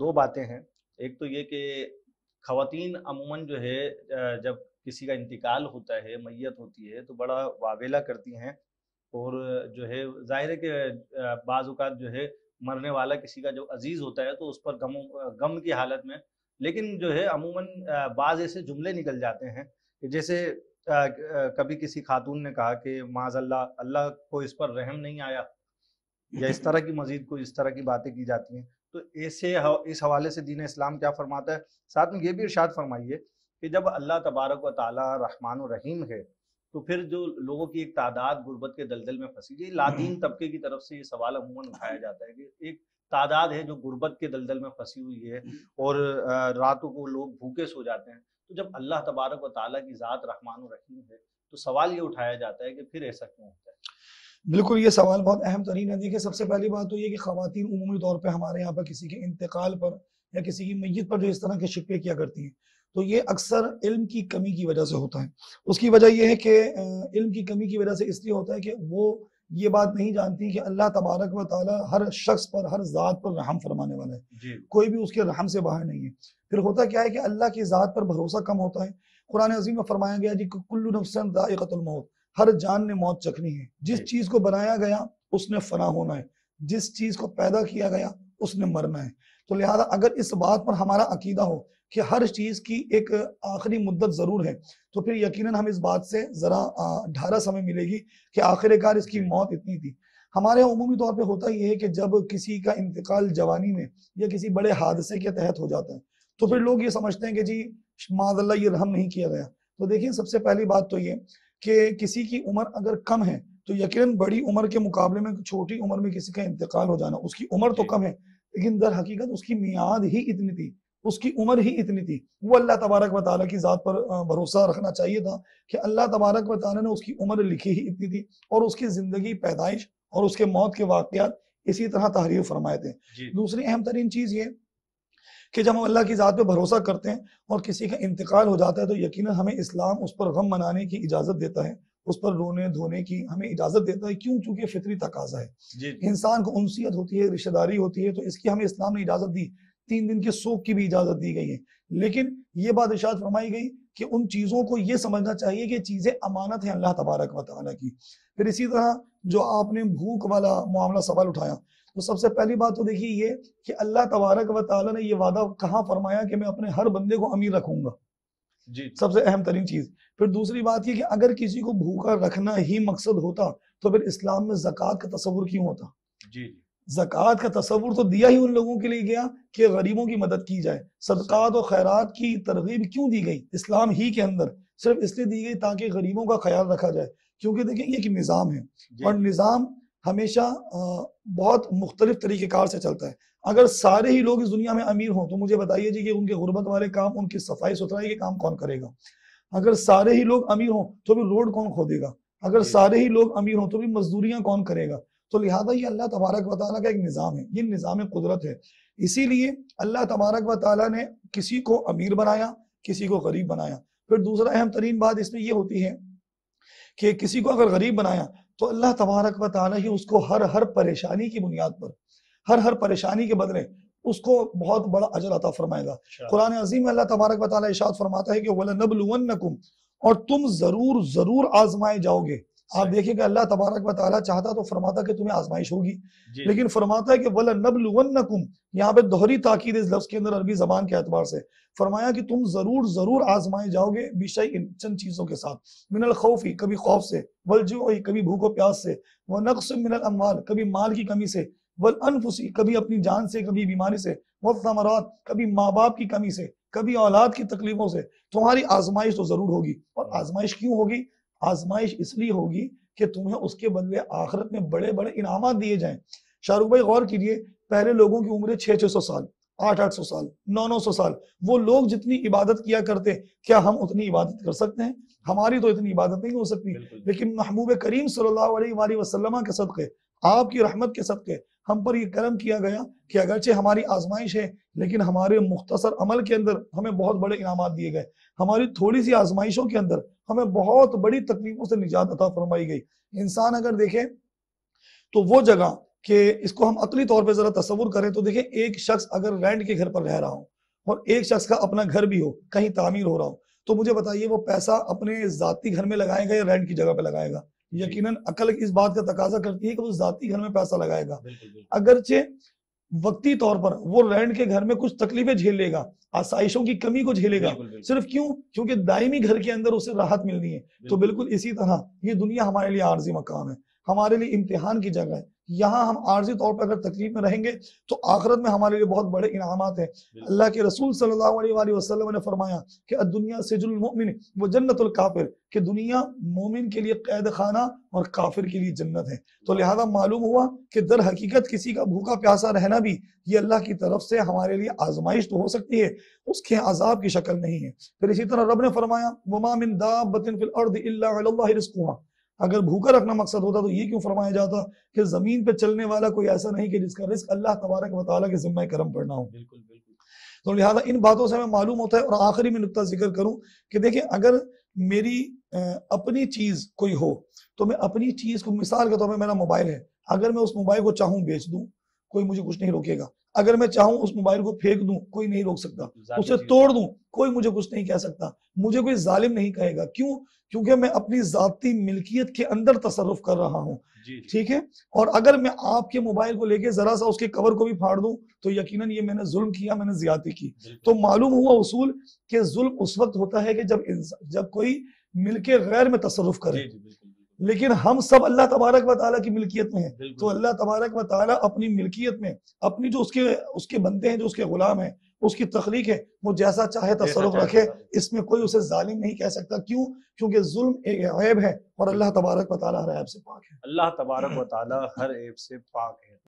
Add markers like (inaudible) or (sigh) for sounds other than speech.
दो बातें हैं। एक तो ये कि खातन अमूमन जो है जब किसी का इंतकाल होता है, मैयत होती है तो बड़ा वावेला करती हैं और जो है, ज़ाहिर है कि बाज़ात जो है, मरने वाला किसी का जो अज़ीज़ होता है तो उस पर गम गम की हालत में। लेकिन जो है, अमूमन बाज़ ऐसे जुमले निकल जाते हैं कि जैसे कभी किसी खातून ने कहा कि माजल्ला अल्लाह को इस पर रहम नहीं आया या इस तरह की मजीद कोई इस तरह की बातें की जाती हैं। तो ऐसे इस हवाले से दीन इस्लाम क्या फरमाता है? साथ में ये भी इर्शाद फरमाइए कि जब अल्लाह तबारक व ताली रहमान रहीम है तो फिर जो लोगों की एक तादाद गुर्बत के दलदल में फंसी ये लादीन (clears throat) तबके की तरफ़ से ये सवाल अमूमन उठाया जाता है कि एक तादाद है जो गुर्बत के दलदल में फंसी हुई है (clears throat) और रातों को लोग भूखे सो जाते हैं। तो जब अल्लाह तबारक व ताली की ज़ात रहमान रहीम है तो सवाल ये उठाया जाता है कि फिर ऐसा क्यों होता है? बिल्कुल ये सवाल बहुत अहम तरीन है। देखिए सबसे पहली बात तो ये कि खातन उमूमी तौर पर हमारे यहाँ पर किसी के इंतकाल पर या किसी की मैत पर जो इस तरह के शिक्वे किया करती हैं तो ये अक्सर इल्म की कमी की वजह से होता है। उसकी वजह यह है कि इल्म की कमी की वजह से इसलिए होता है कि वो ये बात नहीं जानती कि अल्लाह तबारक व ताली हर शख्स पर हर ज़ात पर रहम फरमाने वाला है। कोई भी उसके रहम से बाहर नहीं है। फिर होता क्या है कि अल्लाह की ज़ात पर भरोसा कम होता है। कुरान अजीम में फरमाया गया जी कुल्लू नफसन मौत। हर जान ने मौत चखनी है। जिस चीज़ को बनाया गया उसने फना होना है। जिस चीज़ को पैदा किया गया उसने मरना है। तो लिहाजा अगर इस बात पर हमारा अकीदा हो कि हर चीज़ की एक आखिरी मुद्दत ज़रूर है तो फिर यकीनन हम इस बात से जरा ढारा समय मिलेगी कि आखिरकार इसकी मौत इतनी थी। हमारे यहाँ उमूमी तौर पे होता ही है कि जब किसी का इंतकाल जवानी में या किसी बड़े हादसे के तहत हो जाता है तो फिर लोग ये समझते हैं कि जी माजल्ला ये रहम नहीं किया गया। तो देखिए सबसे पहली बात तो ये कि किसी की उम्र अगर कम है तो यकीन बड़ी उम्र के मुकाबले में छोटी उम्र में किसी का इंतकाल हो जाना उसकी उम्र तो कम है लेकिन दर हकीकत उसकी मियाद ही इतनी थी उसकी उम्र ही इतनी थी। वो अल्लाह तबारक व की ज़ात पर भरोसा रखना चाहिए था कि अल्लाह तबारक व ने उसकी उम्र लिखी ही इतनी थी और उसकी ज़िंदगी पैदाइश और उसके मौत के वाकयात इसी तरह तहरीर फरमाए थे। दूसरी अहम तरीन चीज़ ये कि जब हम अल्लाह की ज़ात पे भरोसा करते हैं और किसी का इंतकाल हो जाता है तो यकीन हमें इस्लाम उस पर गम मनाने की इजाज़त देता है उस पर रोने धोने की हमें इजाज़त देता है क्यों? चूँकि फितरी तकाजा है। इंसान को उनसीत होती है रिश्तेदारी होती है तो इसकी हमें इस्लाम ने इजाज़त दी तीन दिन के सोख की भी इजाज़त दी गई है। लेकिन ये बात इशाद फरमाई गई कि उन चीज़ों को ये समझना चाहिए कि चीज़ें अमानत है अल्लाह तबारक वाली की। फिर इसी तरह जो आपने भूख वाला मामला सवाल उठाया तो सबसे पहली बात तो देखिए ये कि अल्लाह तबारक व ताला ने ये वादा कहाँ फरमाया कि मैं अपने हर बंदे को अमीर रखूँगा। जी। सबसे अहम तरीन चीज़। फिर दूसरी बात ये कि अगर किसी को भूखा रखना ही मकसद होता तो फिर इस्लाम में जक़ात का तस्वुर क्यों होता? जी। जक़ात का तस्वुर तो दिया ही उन लोगों के लिए गया कि गरीबों की मदद की जाए। सदक़ात और खैरात की तरगीब क्यों दी गई? इस्लाम ही के अंदर। सिर्फ़ इसलिए दी गई ताकि गरीबों का ख्याल रखा जाए। क्योंकि देखिए ये कि निज़ाम है। और निज़ाम हमेशा बहुत मुख्तलिफ़ तरीके कार से चलता है। अगर सारे ही लोग इस दुनिया में अमीर हों तो मुझे बताइए जी कि उनके गुर्बत वाले काम उनकी सफ़ाई सुथराई के काम कौन करेगा? अगर सारे ही लोग अमीर हों तो भी रोड कौन खोदेगा? अगर सारे ही लोग अमीर हों तो भी मजदूरियाँ कौन करेगा? तो लिहाजा ये अल्लाह तबारक व वाली का एक निज़ाम है। ये निज़ाम कुदरत है। इसीलिए अल्लाह तबारक वाली ने किसी को अमीर बनाया किसी को गरीब बनाया। फिर दूसरा अहम तरीन बात इसमें यह होती है कि किसी को अगर गरीब बनाया तो अल्लाह तबारक व ही उसको हर हर परेशानी की बुनियाद पर हर हर परेशानी के बदले उसको बहुत बड़ा अजर अता फरमाएगा अच्छा। कुरान अजीम में अल्लाह तबारक व इशाद फरमाता है कि वलनबलुवन्नकुम और तुम ज़रूर ज़रूर आजमाए जाओगे आप देखिएगा अल्लाह तबारक व ताला चाहता तो फरमाता कि तुम्हें आजमाइश होगी लेकिन फरमाता है कि वल नबलुवन्नकुम यहाँ पे दोहरी ताकीद इस लफ्ज के अंदर अरबी जबान के एतबार से। फरमाया कि तुम ज़रूर ज़रूर आजमाए जाओगे विषय इन चंद चीज़ों के साथ। मिनल खौफी कभी खौफ से वल जो कभी भूखो प्यास से व नक्स मिनल अमवाल कभी माल की कमी से वल अनफुसी कभी अपनी जान से कभी बीमारी से वल समरात कभी माँ बाप की कमी से कभी औलाद की तकलीफों से। तुम्हारी आजमाइश तो ज़रूर होगी और आजमाइश क्यों होगी? आजमाइश इसलिए होगी कि तुम्हें उसके बदले आखिरत में बड़े बड़े इनाम दिए जाएँ। शाहरुख भाई गौर कीजिए पहले लोगों की उम्र छह छह सौ साल आठ आठ सौ साल नौ नौ सौ साल। वो लोग जितनी इबादत किया करते क्या हम उतनी इबादत कर सकते हैं? हमारी तो इतनी इबादत नहीं हो सकती। लेकिन महबूब करीम सल्लल्लाहु अलैहि वसल्लम के सदक़े आपकी रहमत के सदक़े हम पर यह करम किया गया कि अगरचे हमारी आजमाइश है, लेकिन हमारे मुख्तसर अमल के अंदर हमें बहुत बड़े इनाम दिए गए। हमारी थोड़ी सी आजमाइशों के अंदर हमें बहुत बड़ी तकलीफों से निजात अता फरमाई गई। इंसान अगर देखे तो वो जगह कि इसको हम अकली तौर पे जरा तस्वुर करें तो देखें, एक शख्स अगर रेंट के घर पर रह रहा हो और एक शख्स का अपना घर भी हो, कहीं तामीर हो रहा हो तो मुझे बताइए वो पैसा अपने जाती घर में लगाएगा या रेंट की जगह पे लगाएगा? यकीनन अकल इस बात का तकाजा करती है कि वो जाती घर में पैसा लगाएगा। अगरचे वक्ती तौर पर वो रेंट के घर में कुछ तकलीफें झेल लेगा आसाइशों की कमी को झेलेगा। सिर्फ़ क्यों? क्योंकि दायमी घर के अंदर उसे राहत मिलनी है। तो बिल्कुल इसी तरह ये दुनिया हमारे लिए आर्जी मकाम है। हमारे लिए इम्तिहान की जगह है। यहाँ हम आर्जी तौर पर अगर तकलीफ़ में रहेंगे तो आखिरत में हमारे लिए बहुत बड़े इनाम हैं। अल्लाह के रसूल सल्लल्लाहु अलैहि वसल्लम ने फरमाया कि दुनिया से जुलमिन वो जन्नतुल काफिर कि दुनिया मोमिन के लिए कैद खाना और काफिर के लिए जन्नत है। तो लिहाजा मालूम हुआ कि दर हकीकत किसी का भूखा प्यासा रहना भी ये अल्लाह की तरफ़ से हमारे लिए आजमाइश तो हो सकती है उसके अजाब की शक्ल नहीं है। फिर इसी तरह रब ने फरमाया वमा मिन दाबतिन फिल अर्द इल्ला अगर भूखा रखना मकसद होता तो ये क्यों फरमाया जाता कि ज़मीन पे चलने वाला कोई ऐसा नहीं कि जिसका रिस्क अल्लाह तबारक वाली के जिम्मे करम पड़ना हो। बिल्कुल बिल्कुल। तो लिहाजा इन बातों से हमें मालूम होता है और आखिरी में नुकता ज़िक्र करूँ कि देखिए अगर मेरी अपनी चीज़ कोई हो तो मैं अपनी चीज़ को मिसाल के तौर पर मेरा मोबाइल है। अगर मैं उस मोबाइल को चाहूँ बेच दूँ कोई मुझे कुछ नहीं रोकेगा। अगर मैं चाहूँ उस मोबाइल को फेंक दूँ कोई नहीं रोक सकता। उसे तोड़ दूँ कोई मुझे कुछ नहीं कह सकता। मुझे कोई जालिम नहीं कहेगा। क्यों? क्योंकि मैं अपनी जाती मिल्कियत के अंदर तसरुफ कर रहा हूँ। ठीक है? और अगर मैं आपके मोबाइल को लेके जरा सा उसके कवर को भी फाड़ दूँ तो यकीनन ये मैंने जुल्म किया मैंने ज़्यादा की। तो मालूम हुआ उसूल कि जुल्म उस वक्त होता है कि जब जब कोई मिलके गैर में तसरुफ करे। लेकिन हम सब अल्लाह तबारक व ताला की मिल्कियत में है। तो अल्लाह तबारक व ताला अपनी मिल्कियत में अपनी जो उसके उसके बंदे हैं जो उसके गुलाम हैं उसकी तखलीक है वो जैसा चाहे तसरुफ रखे। इसमें कोई उसे जालिम नहीं कह सकता। क्यों? क्योंकि जुल्म एक ऐब है और अल्लाह तबारक व ताला हर ऐब से पाक है। अल्लाह तबारक व ताला हर ऐब से पाक है।